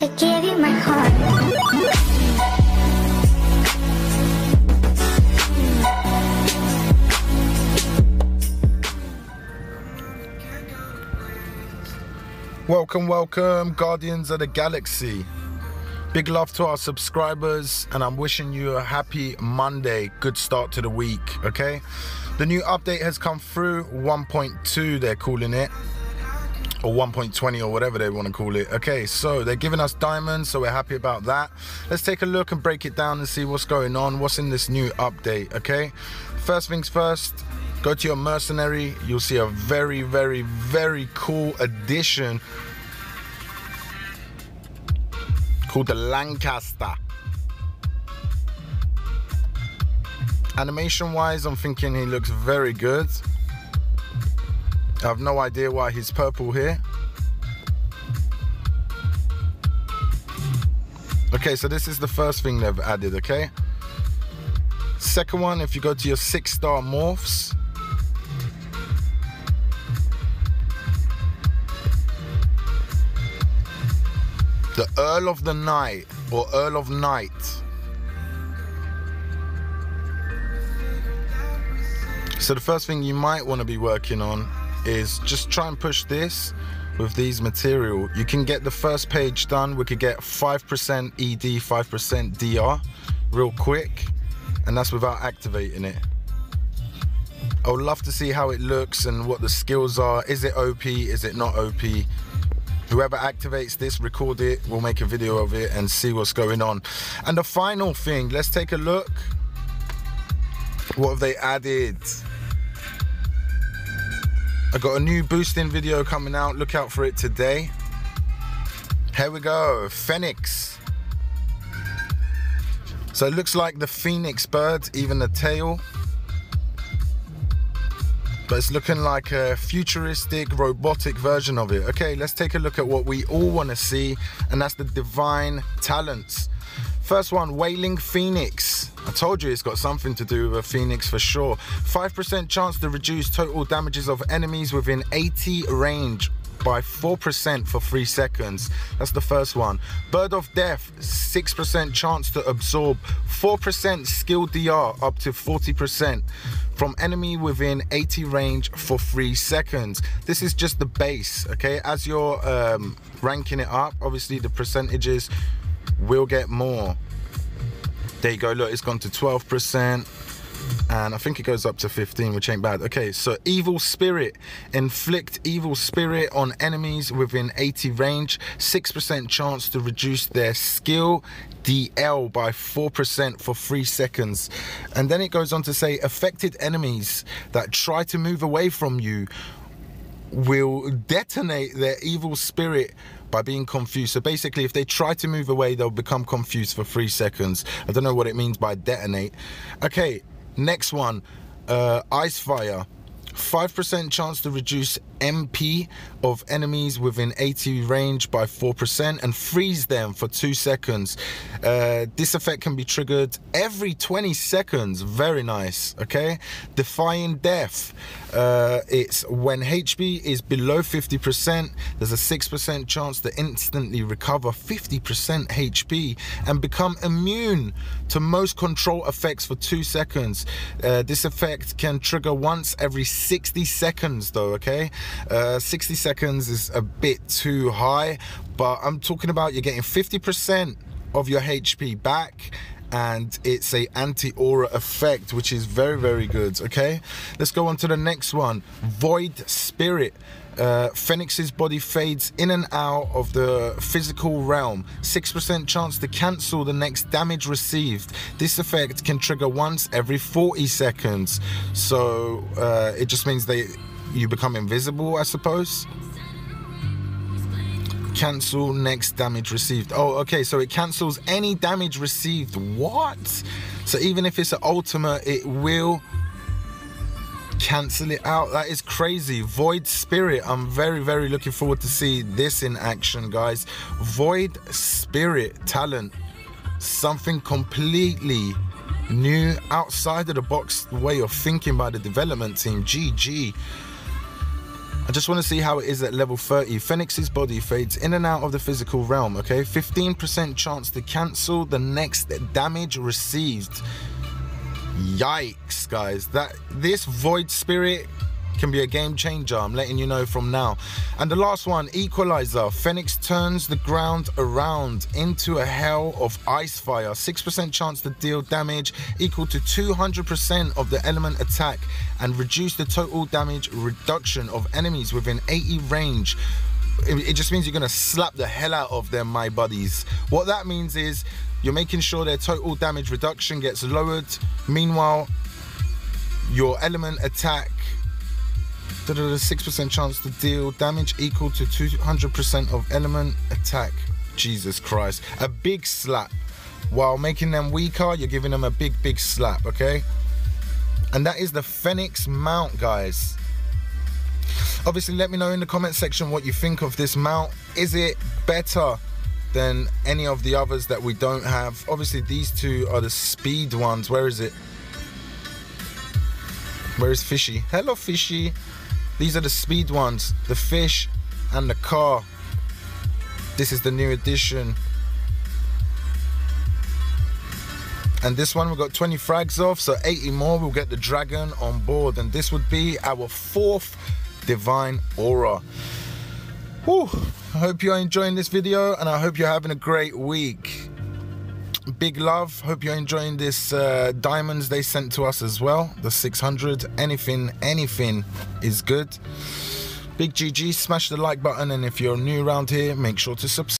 I gave you my heart. Welcome, welcome, Guardians of the Galaxy. Big love to our subscribers, and I'm wishing you a happy Monday. Good start to the week, okay? The new update has come through 1.2, they're calling it, or 1.20, or whatever they want to call it. Okay, so they're giving us diamonds, so we're happy about that. Let's take a look and break it down and see what's going on, what's in this new update, okay? First things first, go to your mercenary you'll see a very very very cool addition called the lancaster animation wise i'm thinking he looks very good i have no idea why he's purple here. Okay so this is the first thing they've added okay? Second one if you go to your six star morphs. The Earl of the Night or Earl of Night. So the first thing you might want to be working on is just try and push this with these material. You can get the first page done. We could get 5% ED, 5% DR real quick. And that's without activating it. I would love to see how it looks and what the skills are. Is it OP? Is it not OP? whoever activates this record it we'll make a video of it and see what's going on and the final thing let's take a look what have they added i got a new boosting video coming out. Look out for it today. Here we go. Phoenix. So it looks like the phoenix bird even the tail. But it's looking like a futuristic robotic version of it. Okay let's take a look at what we all want to see and that's the divine talents first one wailing phoenix i told you it's got something to do with a phoenix for sure 5% chance to reduce total damages of enemies within 80 range by 4% for 3 seconds. That's the first one. Bird of Death, 6% chance to absorb, 4% skill DR up to 40% from enemy within 80 range for 3 seconds. This is just the base, okay? As you're um, ranking it up, obviously the percentages will get more. There you go, look, it's gone to 12% and I think it goes up to 15 which ain't bad. Okay so evil spirit. Inflict evil spirit on enemies within 80 range. 6% chance to reduce their skill. DL by 4% for 3 seconds. And then it goes on to say affected enemies that try to move away from you will detonate their evil spirit by being confused. So basically, if they try to move away, they'll become confused for three seconds. I don't know what it means by detonate. Okay, Next one, uh, Ice Fire. 5% chance to reduce MP of enemies within 80 range by 4% and freeze them for 2 seconds. Uh, this effect can be triggered every 20 seconds. Very nice, okay? Defying Death. Uh, it's when HP is below 50%, there's a 6% chance to instantly recover 50% HP and become immune to most control effects for 2 seconds. Uh, this effect can trigger once every 60 seconds though, okay? Uh, 60 seconds is a bit too high, but I'm talking about you're getting 50% of your HP back and it's a anti-aura effect which is very very good okay? Let's go on to the next one. Void spirit uh, Phoenix's body fades in and out of the physical realm. 6% chance to cancel the next damage received. This effect can trigger once every 40 seconds. So uh, it just means they you become invisible, I suppose. Cancel next damage received. Oh, okay, so it cancels any damage received. What? So even if it's an ultimate, it will cancel it out. That is crazy. Void Spirit. I'm very, very looking forward to see this in action, guys. Void Spirit talent. Something completely new, outside of the box way of thinking by the development team. GG. I just want to see how it is at level 30. Phoenix's body fades in and out of the physical realm, okay? 15% chance to cancel the next damage received. Yikes, guys. That this void spirit can be a game changer. I'm letting you know from now. And the last one, Equalizer. Phoenix turns the ground around into a hell of ice fire. 6% chance to deal damage equal to 200% of the element attack and reduce the total damage reduction of enemies within 80 range it, just means you're gonna slap the hell out of them, my buddies. What that means is you're making sure their total damage reduction gets lowered. Meanwhile, your element attack 6% chance to deal damage equal to 200% of element attack. Jesus Christ. A big slap. While making them weaker, you're giving them a big, big slap, okay? And that is the Phoenix mount, guys. Obviously, let me know in the comment section what you think of this mount. Is it better than any of the others that we don't have? Obviously, these two are the speed ones. Where is it? Where is Fishy? Hello, Fishy. These are the speed ones, the fish and the car. This is the new edition. And this one we got 20 frags off, so 80 more, we'll get the dragon on board. And this would be our fourth divine aura. Whew. I hope you're enjoying this video and I hope you're having a great week. Big love. Hope you're enjoying this uh, diamonds they sent to us as well. The 600 anything anything is good. Big gg smash the like button and if you're new around here make sure to subscribe